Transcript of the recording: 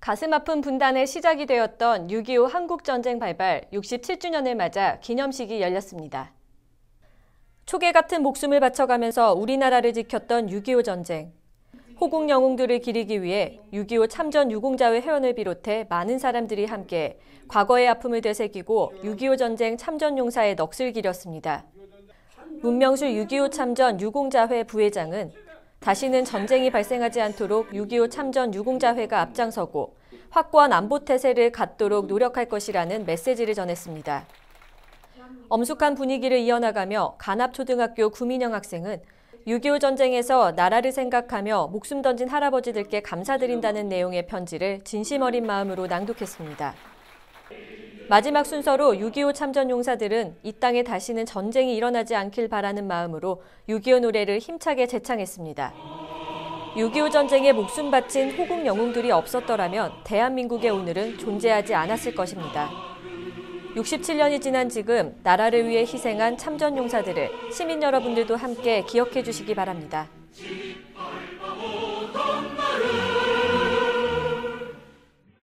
가슴 아픈 분단의 시작이 되었던 6.25 한국전쟁 발발 67주년을 맞아 기념식이 열렸습니다. 초계 같은 목숨을 바쳐가면서 우리나라를 지켰던 6.25 전쟁. 호국 영웅들을 기리기 위해 6.25 참전 유공자회 회원을 비롯해 많은 사람들이 함께 과거의 아픔을 되새기고 6.25 전쟁 참전 용사의 넋을 기렸습니다. 문명수 6.25 참전 유공자회 부회장은 다시는 전쟁이 발생하지 않도록 6.25 참전 유공자회가 앞장서고 확고한 안보 태세를 갖도록 노력할 것이라는 메시지를 전했습니다. 엄숙한 분위기를 이어나가며 간합초등학교 구민영 학생은 6.25 전쟁에서 나라를 생각하며 목숨 던진 할아버지들께 감사드린다는 내용의 편지를 진심 어린 마음으로 낭독했습니다. 마지막 순서로 6.25 참전 용사들은 이 땅에 다시는 전쟁이 일어나지 않길 바라는 마음으로 6.25 노래를 힘차게 재창했습니다. 6.25 전쟁에 목숨 바친 호국 영웅들이 없었더라면 대한민국의 오늘은 존재하지 않았을 것입니다. 67년이 지난 지금 나라를 위해 희생한 참전 용사들을 시민 여러분들도 함께 기억해 주시기 바랍니다.